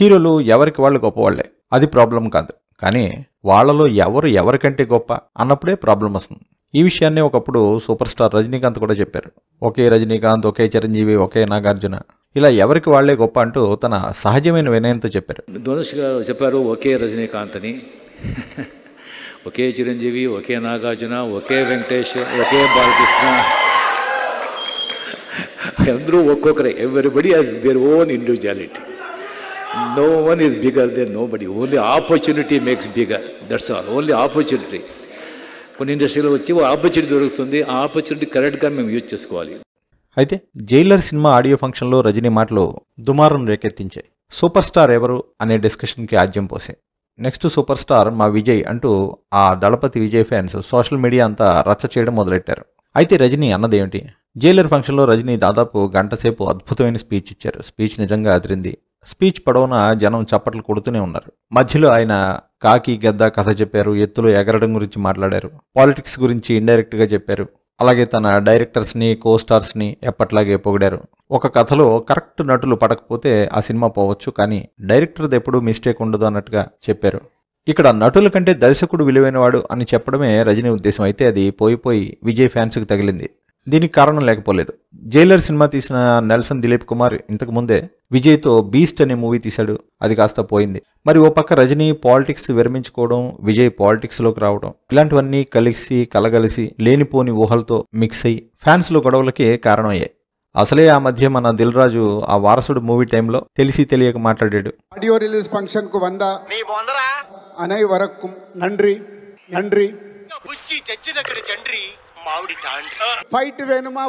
హీరోలు ఎవరికి వాళ్ళు గొప్పవాళ్ళే. అది ప్రాబ్లం కాదు. కానీ వాళ్ళలో ఎవరు ఎవరికంటే గొప్ప అన్నప్పుడే ప్రాబ్లం వస్తుంది. ఈ విషయాన్ని ఒకప్పుడు సూపర్ స్టార్ రజనీకాంత్ కూడా చెప్పారు. ఒకే రజనీకాంత్ ఒకే చిరంజీవి ఒకే నాగార్జున. ఇలా ఎవరికి వాళ్ళే గొప్ప అంటూ తన సహజమైన వినయంతో చెప్పారు. ధనుష్ గారు చెప్పారు ఒకే రజనీకాంత్ అని. ఒకే చిరంజీవి ఒకే నాగార్జున ఒకే వెంకటేష్ ఒకే బాలకృష్ణ. అందరూ ఒక్కొక్కరే. Everybody has their own individuality no one is bigger than nobody only opportunity makes bigger that's all only opportunity కొన్ని ఇండస్ట్రీలో వచ్చి ఆపర్చునిటీ దొరుకుతుంది. ఆ ఆపర్చునిటీ కరెక్ట్గా మేము యూజ్ చేసుకోవాలి. అయితే జైలర్ సినిమా ఆడియో ఫంక్షన్లో రజనీ మాటలు దుమారం రేకెత్తించాయి. సూపర్ స్టార్ ఎవరు అనే డిస్కషన్కి ఆజ్యం పోసాయి నెక్స్ట్ సూపర్ స్టార్ మా విజయ్ అంటూ ఆ Thalapathy Vijay fans social media అంతా రచ్చ చేయడం మొదలెట్టారు. అయితే రజనీ అన్నదేమిటి? జైలర్ ఫంక్షన్లో రజనీ దాదాపు గంట సేపు అద్భుతమైన స్పీచ్ ఇచ్చారు. స్పీచ్ నిజంగా అదిరింది. స్పీచ్ పొడవున జనం చప్పట్లు కొడుతూనే ఉన్నారు. మధ్యలో ఆయన కాకి గద్ద కథ చెప్పారు ఎత్తులు ఎగరడం గురించి మాట్లాడారు పాలిటిక్స్ గురించి ఇండైరెక్ట్గా చెప్పారు అలాగే తన డైరెక్టర్స్ని కో స్టార్స్ని ఎప్పట్లాగే పొగిడారు. ఒక కథలో కరెక్ట్ నటులు పడకపోతే ఆ సినిమా పోవచ్చు కానీ డైరెక్టర్ది ఎప్పుడూ మిస్టేక్ ఉండదు అన్నట్టుగా చెప్పారు. ఇక్కడ నటుల కంటే దర్శకుడు విలువైనవాడు అని చెప్పడమే రజనీ ఉద్దేశం. అయితే అది పోయిపోయి విజయ్ ఫ్యాన్స్కి తగిలింది. దీనికి కారణం లేకపోలేదు. జైలర్ సినిమా తీసిన నెల్సన్ దిలీప్ కుమార్ ఇంతకు ముందే విజయ్తో బీస్ట్ అనే మూవీ తీశాడు. అది కాస్త పోయింది. మరి ఓ పక్క రజనీ పాలిటిక్స్ విరమించుకోవడం విజయ్ పాలిటిక్స్లోకి రావడం ఇలాంటివన్నీ కలిసి కలగలిసి లేనిపోని ఊహలతో మిక్స్ అయ్యి ఫ్యాన్స్లో గొడవలకి కారణమయ్యాయి. అసలే ఆ మధ్య మన దిల్ రాజు ఆ వారసుడు మూవీ టైంలో తెలిసి తెలియక మాట్లాడాడు. ఆడియో రిలీజ్ ఫంక్షన్కు వంద అనే వరకు. నండ్రి నండ్రి ఫైట్ தாண்டி ఫైట్ வேணுமா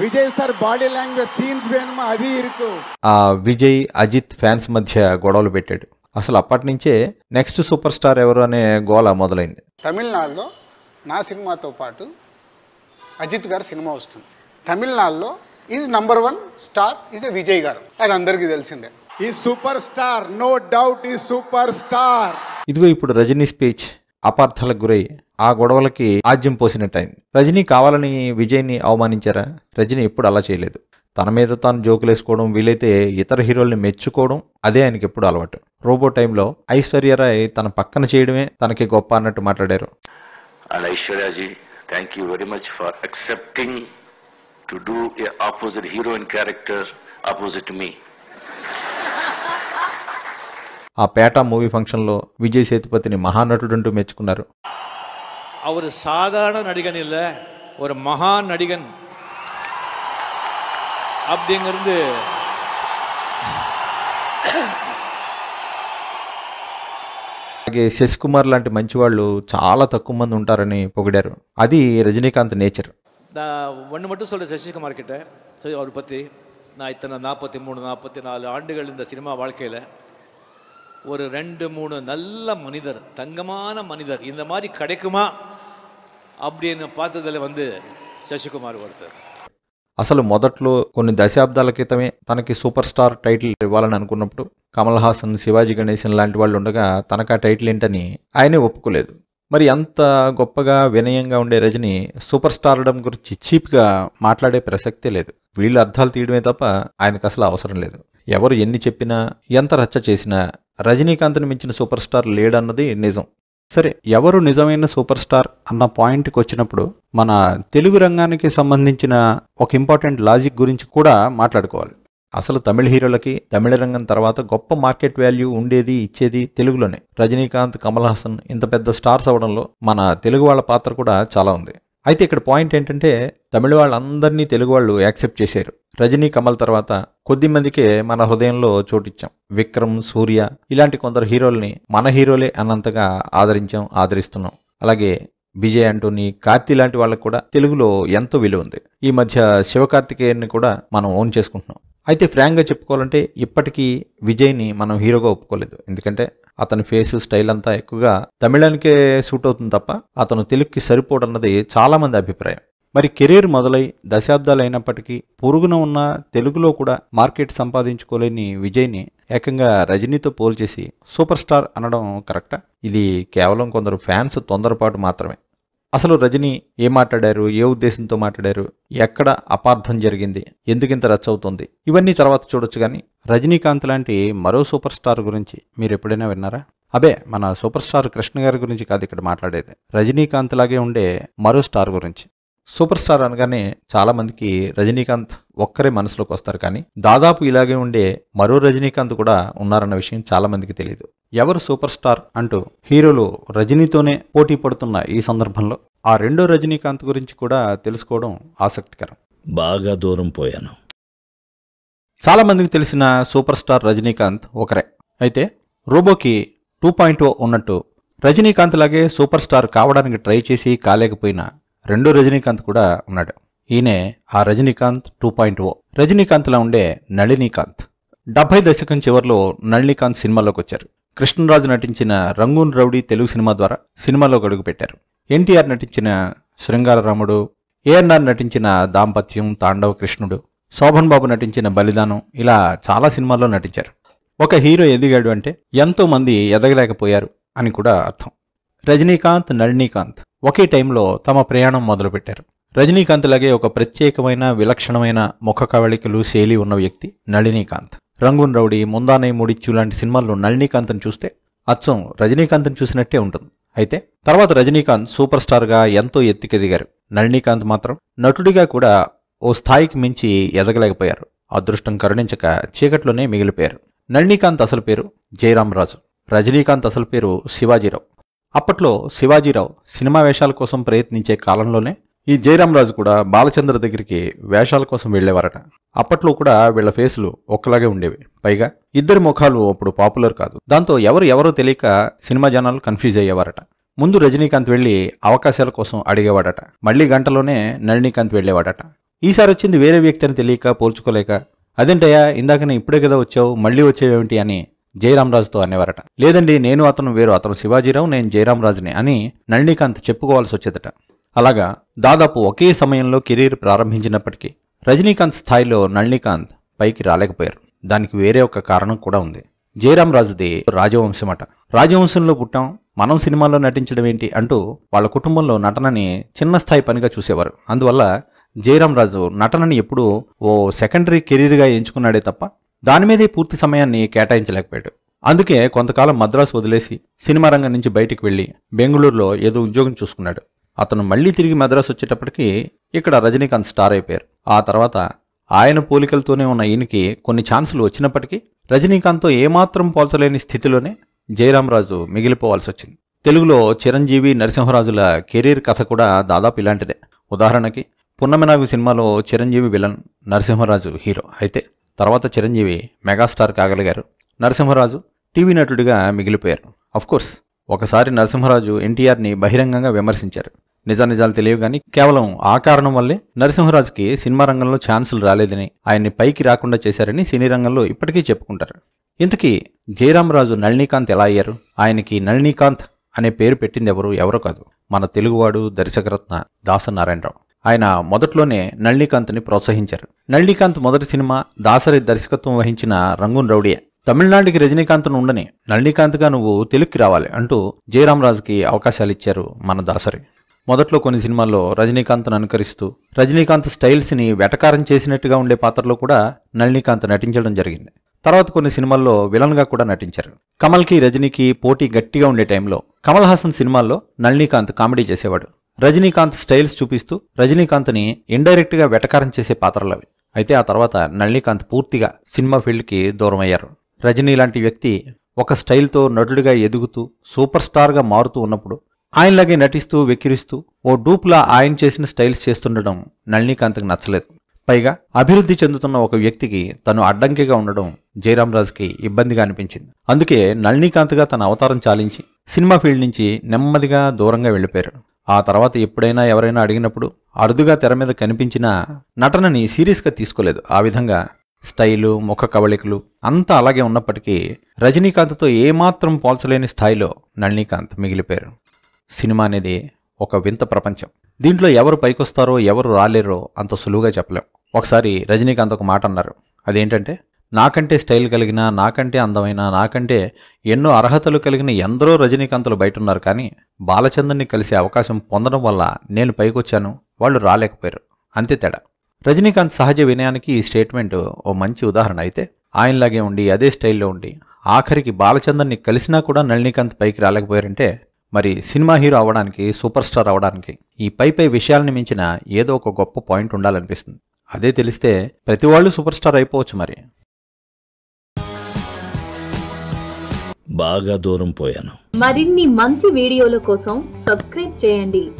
Vijay sir body language scenes వేణుమా అది ఇరుకు. ఆ విజయ్ అజిత్ ఫ్యాన్స్ మధ్య గొడవలు పెట్టాడు. అసలు అప్పటి నుంచే నెక్స్ట్ సూపర్ స్టార్ ఎవరు అనే గోల మొదలైంది. తమిళనాడులో నా సినిమాతో పాటు అజిత్ గారి సినిమా వస్తుంది. తమిళనాడులో is number one star is a Vijay గారు. అది అందరికీ తెలిసిందే. ఈ సూపర్ స్టార్ నో డౌట్ ఈ సూపర్ స్టార్ ఇదిగో ఇప్పుడు రజనీ స్పీచ్ అపార్థాలకు గురై ఆ గొడవలకి ఆజ్యం పోసినట్టయింది. రజనీ కావాలని విజయ్ని అవమానించారా? రజనీ ఎప్పుడు అలా చేయలేదు. తన మీద తాను జోకులేసుకోవడం వీలైతే ఇతర హీరోల్ని మెచ్చుకోవడం అదే ఆయనకి ఎప్పుడు అలవాటు. రోబో టైంలో ఐశ్వర్యరాయ్ తన పక్కన చేయడమే తనకి గొప్ప అన్నట్టు మాట్లాడారు. And Aishwarya thank you very much much for to do opposite heroine character opposite మీ. ఆ పేట మూవీ ఫంక్షన్లో విజయ్ సేతుపతిని మహానటుడంటూ మెచ్చుకున్నారు அவர் சாதாரண நடிகன் இல்லை ஒரு மகா நடிகன் அப்படிங்கிறது అలాగే శశికుమార్ లాంటి మంచివాళ్ళు చాలా తక్కువ మంది ఉంటారని పొగిడారు అది రజనీకాంత్ నేచర్ நான் ஒன்று மட்டும் சொல்கிறேன் சசிகுமார் கிட்ட சரி அவரை பற்றி நான் இத்தனை நாற்பத்தி மூணு நாற்பத்தி நாலு ஆண்டுகள் இந்த சினிமா வாழ்க்கையில் ஒரு ரெண்டு மூணு நல்ல மனிதர் தங்கமான மனிதர் இந்த மாதிரி கிடைக்குமா அப்படின்னு பார்த்ததுல வந்து சசிகுமார் ஒருத்தர் అసలు మొదట్లో కొన్ని దశాబ్దాల క్రితమే తనకి సూపర్ స్టార్ టైటిల్ ఇవ్వాలని అనుకున్నప్పుడు కమల్ హాసన్ శివాజీ గణేశన్ లాంటి వాళ్ళు ఉండగా తనకు ఆ టైటిల్ ఏంటని ఆయనే ఒప్పుకోలేదు మరి అంత గొప్పగా వినయంగా ఉండే రజని సూపర్ స్టార్డం గురించి చీప్గా మాట్లాడే ప్రసక్తే లేదు వీళ్ళు అర్థాలు తీయడమే తప్ప ఆయనకు అసలు అవసరం లేదు ఎవరు ఎన్ని చెప్పినా ఎంత రచ్చ చేసినా రజనీకాంత్ని మించిన సూపర్ స్టార్ లేడన్నది నిజం. సరే ఎవరు నిజమైన సూపర్ స్టార్ అన్న పాయింట్కి వచ్చినప్పుడు మన తెలుగు రంగానికి సంబంధించిన ఒక ఇంపార్టెంట్ లాజిక్ గురించి కూడా మాట్లాడుకోవాలి. అసలు తమిళ హీరోలకి తమిళ రంగం తర్వాత గొప్ప మార్కెట్ వాల్యూ ఉండేది ఇచ్చేది తెలుగులోనే. రజనీకాంత్ కమల్ హాసన్ ఇంత పెద్ద స్టార్స్ అవడంలో మన తెలుగు వాళ్ళ పాత్ర కూడా చాలా ఉంది. అయితే ఇక్కడ పాయింట్ ఏంటంటే తమిళ వాళ్ళందరినీ తెలుగు వాళ్ళు యాక్సెప్ట్ చేశారు. రజనీ కమల్ తర్వాత కొద్ది మందికే మన హృదయంలో చోటిచ్చాం. విక్రమ్ సూర్య ఇలాంటి కొందరు హీరోల్ని మన హీరోలే అన్నంతగా ఆదరించాం ఆదరిస్తున్నాం. అలాగే విజయ్ అంటోని కార్తీ లాంటి వాళ్ళకు కూడా తెలుగులో ఎంతో విలువ ఉంది. ఈ మధ్య శివకార్తికేయన్ని కూడా మనం ఓన్ చేసుకుంటున్నాం. అయితే ఫ్రాంక్గా చెప్పుకోవాలంటే ఇప్పటికీ విజయ్ని మనం హీరోగా ఒప్పుకోలేదు. ఎందుకంటే అతని ఫేస్ స్టైల్ అంతా ఎక్కువగా తమిళానికే సూట్ అవుతుంది తప్ప అతను తెలుగుకి సరిపోడన్నది చాలా మంది అభిప్రాయం. మరి కెరీర్ మొదలై దశాబ్దాలు అయినప్పటికీ పొరుగున ఉన్న తెలుగులో కూడా మార్కెట్ సంపాదించుకోలేని విజయ్ని ఏకంగా రజనీతో పోల్చేసి సూపర్ స్టార్ అనడం కరెక్టా? ఇది కేవలం కొందరు ఫ్యాన్స్ తొందరపాటు మాత్రమే. అసలు రజనీ ఏ మాట్లాడారు? ఏ ఉద్దేశంతో మాట్లాడారు? ఎక్కడ అపార్థం జరిగింది? ఎందుకింత రచ్చవుతుంది? ఇవన్నీ తర్వాత చూడొచ్చు కానీ రజనీకాంత్ లాంటి మరో సూపర్ స్టార్ గురించి మీరు ఎప్పుడైనా విన్నారా? అబే మన సూపర్ స్టార్ కృష్ణ గారి గురించి కాదు ఇక్కడ మాట్లాడేది. రజనీకాంత్ లాగే ఉండే మరో స్టార్ గురించి. సూపర్ స్టార్ అనగానే చాలా మందికి రజనీకాంత్ ఒక్కరే మనసులోకి వస్తారు కానీ దాదాపు ఇలాగే ఉండే మరో రజనీకాంత్ కూడా ఉన్నారన్న విషయం చాలా మందికి తెలియదు ఎవరు సూపర్ స్టార్ అంటూ హీరోలు రజనీతోనే పోటీ పడుతున్న ఈ సందర్భంలో ఆ రెండో రజనీకాంత్ గురించి కూడా తెలుసుకోవడం ఆసక్తికరం. బాగా దూరం పోయాను. చాలా మందికి తెలిసిన సూపర్ స్టార్ రజనీకాంత్ ఒకరే. అయితే రోబోకి టూ పాయింట్ ఓ ఉన్నట్టు రజనీకాంత్ లాగే సూపర్ స్టార్ కావడానికి ట్రై చేసి కాలేకపోయినా రెండో రజనీకాంత్ కూడా ఉన్నాడు. ఈయనే ఆ రజనీకాంత్ టూ పాయింట్ ఓ. రజనీకాంత్లా ఉండే నళినీకాంత్. డెబ్బై దశకం చివరిలో నళినీకాంత్ సినిమాలోకి వచ్చారు కృష్ణరాజు నటించిన రంగూన్ రౌడీ తెలుగు సినిమా ద్వారా సినిమాలోకి అడుగుపెట్టారు. ఎన్టీఆర్ నటించిన శృంగారరాముడు ఏఎన్ఆర్ నటించిన దాంపత్యం తాండవ కృష్ణుడు శోభన్ బాబు నటించిన బలిదానం ఇలా చాలా సినిమాల్లో నటించారు. ఒక హీరో ఎదిగాడు అంటే ఎంతోమంది ఎదగలేకపోయారు అని కూడా అర్థం. రజనీకాంత్ నళినీకాంత్ ఒకే టైంలో తమ ప్రయాణం మొదలుపెట్టారు. రజనీకాంత్ లాగే ఒక ప్రత్యేకమైన విలక్షణమైన ముఖ కవళికలు శైలి ఉన్న వ్యక్తి నళినీకాంత్. రంగున్ రౌడీ ముందానై ముడిచ్చు లాంటి సినిమాల్లో నళినీకాంత్ని చూస్తే అచ్చం రజనీకాంత్ని చూసినట్టే ఉంటుంది. అయితే తర్వాత రజనీకాంత్ సూపర్ స్టార్గా ఎంతో ఎత్తికెదిగారు. నళినీకాంత్ మాత్రం నటుడిగా కూడా ఓ స్థాయికి మించి ఎదగలేకపోయారు. అదృష్టం కరుణించక చీకట్లోనే మిగిలిపోయారు. నళినీకాంత్ అసలు పేరు జయరామరాజు. రజనీకాంత్ అసలు పేరు శివాజీరావు. అప్పట్లో శివాజీరావు సినిమా వేషాల కోసం ప్రయత్నించే కాలంలోనే ఈ జయరామరాజు కూడా బాలచంద్ర దగ్గరికి వేషాల కోసం వెళ్ళేవారట. అప్పట్లో కూడా వీళ్ళ ఫేసులు ఒక్కలాగే ఉండేవి. పైగా ఇద్దరి ముఖాలు అప్పుడు పాపులర్ కాదు. దాంతో ఎవరు ఎవరో తెలియక సినిమా జనాలు కన్ఫ్యూజ్ అయ్యేవారట. ముందు రజనీకాంత్ వెళ్ళి అవకాశాల కోసం అడిగేవాడట. మళ్ళీ గంటలోనే నళినీకాంత్ వెళ్ళేవాడట. ఈసారి వచ్చింది వేరే వ్యక్తి అని తెలియక పోల్చుకోలేక అదేంటయ్యా ఇందాకనే ఇప్పుడే కదా వచ్చావు మళ్ళీ వచ్చేవేమిటి అని జయరామరాజుతో అనేవారట. లేదండి నేను అతను వేరు. అతను శివాజీరావు నేను జయరామరాజుని అని నళినీకాంత్ చెప్పుకోవాల్సి వచ్చేదట. అలాగా దాదాపు ఒకే సమయంలో కెరీర్ ప్రారంభించినప్పటికీ రజనీకాంత్ స్థాయిలో నళినీకాంత్ పైకి రాలేకపోయారు. దానికి వేరే ఒక కారణం కూడా ఉంది. జయరామరాజుది రాజవంశమట. రాజవంశంలో పుట్టాం మనం సినిమాల్లో నటించడం ఏంటి అంటూ వాళ్ళ కుటుంబంలో నటనని చిన్న స్థాయి పనిగా చూసేవారు. అందువల్ల జయరామరాజు నటనని ఎప్పుడూ ఓ సెకండరీ కెరీర్గా ఎంచుకున్నాడే తప్ప దాని మీదే పూర్తి సమయాన్ని కేటాయించలేకపోయాడు. అందుకే కొంతకాలం మద్రాసు వదిలేసి సినిమా రంగం నుంచి బయటికి వెళ్ళి బెంగళూరులో ఏదో ఉద్యోగం చూసుకున్నాడు. అతను మళ్ళీ తిరిగి మద్రాసు వచ్చేటప్పటికి ఇక్కడ రజనీకాంత్ స్టార్ అయిపోయారు. ఆ తర్వాత ఆయన పోలికలతోనే ఉన్న ఈయనకి కొన్ని ఛాన్సులు వచ్చినప్పటికీ రజనీకాంత్తో ఏమాత్రం పోల్చలేని స్థితిలోనే జయరామరాజు మిగిలిపోవాల్సి వచ్చింది. తెలుగులో చిరంజీవి నరసింహరాజుల కెరీర్ కథ కూడా దాదాపు ఇలాంటిదే. ఉదాహరణకి పున్నమనాగు సినిమాలో చిరంజీవి విలన్ నరసింహరాజు హీరో అయితే. తర్వాత చిరంజీవి మెగాస్టార్ కాగలిగారు. నరసింహరాజు టీవీ నటుడిగా మిగిలిపోయారు. అఫ్కోర్స్ ఒకసారి నరసింహరాజు ఎన్టీఆర్ని బహిరంగంగా విమర్శించారు. నిజానిజాలు తెలియవు కానీ కేవలం ఆ కారణం వల్లే నరసింహరాజుకి సినిమా రంగంలో ఛాన్సులు రాలేదని ఆయన్ని పైకి రాకుండా చేశారని సినీ రంగంలో ఇప్పటికీ చెప్పుకుంటారు. ఇంతకీ జయరామరాజు నళినీకాంత్ ఎలా అయ్యారు? ఆయనకి నళినీకాంత్ అనే పేరు పెట్టింది ఎవరు? ఎవరో కాదు. మన తెలుగువాడు దర్శకరత్న దాసనారాయణరావు. ఆయన మొదట్లోనే నళినీకాంత్ని ప్రోత్సహించారు. నళినీకాంత్ మొదటి సినిమా దాసరి దర్శకత్వం వహించిన రంగున్ రౌడియే. తమిళనాడుకి రజనీకాంత్ను ఉండని నళినీకాంత్గా నువ్వు తెలుగుకి రావాలి అంటూ జయరామరాజుకి అవకాశాలు ఇచ్చారు మన దాసరి. మొదట్లో కొన్ని సినిమాల్లో రజనీకాంత్ను అనుకరిస్తూ రజనీకాంత్ స్టైల్స్ని వెటకారం చేసినట్టుగా ఉండే పాత్రలో కూడా నళినీకాంత్ నటించడం జరిగింది. తర్వాత కొన్ని సినిమాల్లో విలన్గా కూడా నటించారు. కమల్కి రజనీకి పోటీ గట్టిగా ఉండే టైంలో కమల్ హాసన్ సినిమాల్లో నళినీకాంత్ కామెడీ చేసేవాడు. రజనీకాంత్ స్టైల్స్ చూపిస్తూ రజనీకాంత్ని ఇండైరెక్ట్గా వెటకారం చేసే పాత్రలవి. అయితే ఆ తర్వాత నళినీకాంత్ పూర్తిగా సినిమా ఫీల్డ్కి దూరం అయ్యారు రజనీ లాంటి వ్యక్తి ఒక స్టైల్తో నటుడిగా ఎదుగుతూ సూపర్ స్టార్గా మారుతూ ఉన్నప్పుడు ఆయనలాగే నటిస్తూ వెక్కిరిస్తూ ఓ డూప్లా ఆయన చేసిన స్టైల్స్ చేస్తుండడం నళినీకాంత్కి నచ్చలేదు. పైగా అభివృద్ధి చెందుతున్న ఒక వ్యక్తికి తను అడ్డంకిగా ఉండడం జయరామరాజుకి ఇబ్బందిగా అనిపించింది. అందుకే నళినీకాంత్గా తన అవతారం చాలించి సినిమా ఫీల్డ్ నుంచి నెమ్మదిగా దూరంగా వెళ్ళిపోయారు. ఆ తర్వాత ఎప్పుడైనా ఎవరైనా అడిగినప్పుడు అరుదుగా తెర మీద కనిపించిన నటనని సీరియస్గా తీసుకోలేదు. ఆ విధంగా స్టైలు ముఖ కవళికలు అంతా అలాగే ఉన్నప్పటికీ రజనీకాంత్తో ఏమాత్రం పోల్చలేని స్థాయిలో నళినీకాంత్ మిగిలిపోయారు. సినిమా అనేది ఒక వింత ప్రపంచం. దీంట్లో ఎవరు పైకొస్తారో ఎవరు రాలేరో అంత సులువుగా చెప్పలేం. ఒకసారి రజనీకాంత్ ఒక మాట అన్నారు. అదేంటంటే నాకంటే స్టైల్ కలిగిన నాకంటే అందమైన నాకంటే ఎన్నో అర్హతలు కలిగిన ఎందరో రజనీకాంతులు బయట ఉన్నారు కానీ బాలచందర్ని కలిసే అవకాశం పొందడం వల్ల నేను పైకొచ్చాను. వాళ్ళు రాలేకపోయారు. అంతే తేడా. రజనీకాంత్ సహజ వినయానికి ఈ స్టేట్మెంట్ ఓ మంచి ఉదాహరణ. అయితే ఆయనలాగే ఉండి అదే స్టైల్లో ఉండి ఆఖరికి బాలచందర్ని కలిసినా కూడా నళినీకాంత్ పైకి రాలేకపోయారంటే మరి సినిమా హీరో అవ్వడానికి సూపర్ స్టార్ అవ్వడానికి ఈ పై పై విషయాలను మించిన ఏదో ఒక గొప్ప పాయింట్ ఉండాలనిపిస్తుంది. అదే తెలిస్తే ప్రతి వాళ్ళు సూపర్ స్టార్ అయిపోవచ్చు మరి. బాగా దూరం పోయాను. మరిన్ని మంచి వీడియోల కోసం సబ్స్క్రైబ్ చేయండి.